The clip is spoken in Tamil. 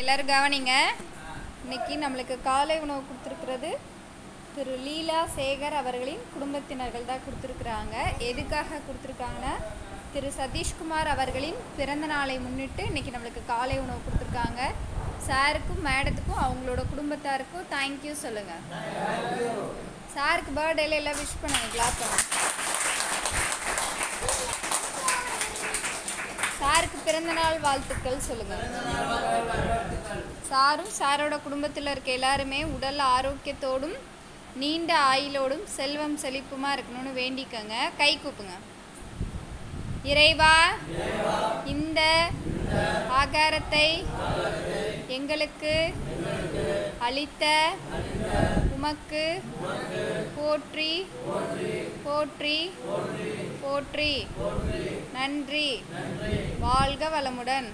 எல்லோரும் கவனிங்க. இன்னைக்கு நம்மளுக்கு காலை உணவு கொடுத்துருக்கிறது திரு லீலா சேகர் அவர்களின் குடும்பத்தினர்கள் தான் கொடுத்துருக்குறாங்க. எதுக்காக கொடுத்துருக்காங்கன்னா திரு சதீஷ்குமார் அவர்களின் பிறந்த நாளை முன்னிட்டு இன்னைக்கு நம்மளுக்கு காலை உணவு கொடுத்துருக்காங்க. சாருக்கும் மேடத்துக்கும் அவங்களோட குடும்பத்தாருக்கும் தேங்க்யூ சொல்லுங்கள் சாருக்கு பர்த்டேல எல்லாம் விஷ் பண்ணுங்க கிளாப் பண்ணுங்க சாருக்கு பிறந்தநாள் வாழ்த்துக்கள் சொல்லுங்க. சாரும் சாரோட குடும்பத்தில் இருக்க எல்லாருமே உடல் ஆரோக்கியத்தோடும் நீண்ட ஆயுளோடும் செல்வம் செழிப்புமா இருக்கணும்னு வேண்டிக்கோங்க. கை கூப்புங்க. இறைவா இந்த ஆகாரத்தை எங்களுக்கு அளித்த உமக்கு போற்றி போற்றி போற்றி நன்றி. வாழ்க வளமுடன்.